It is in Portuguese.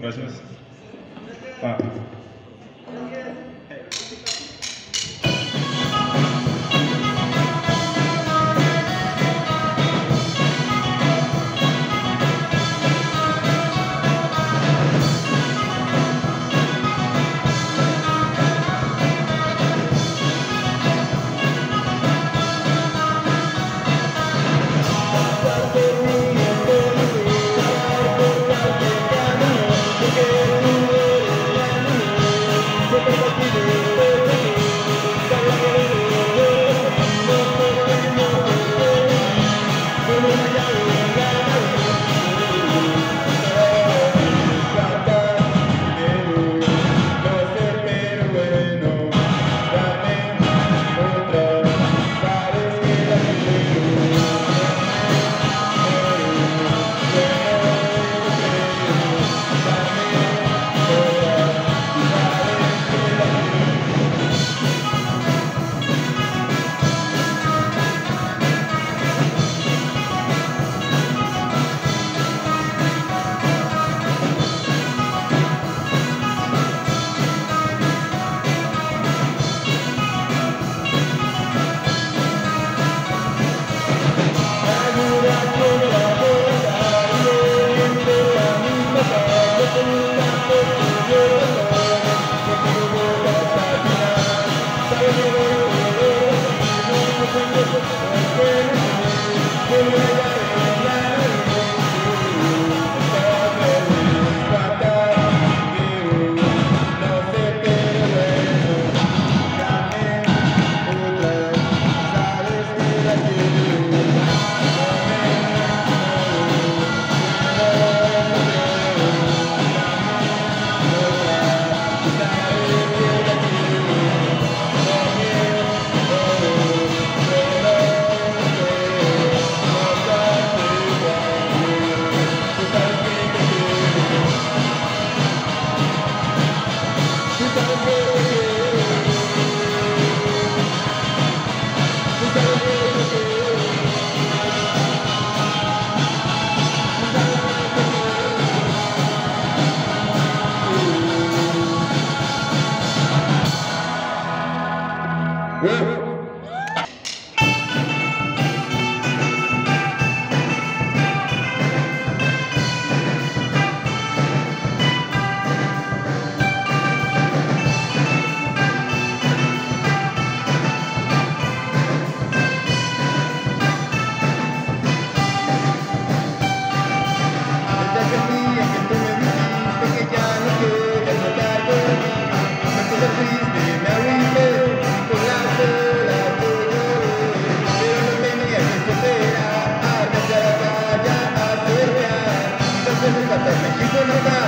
Gracias. Va. Me Amen. Canada.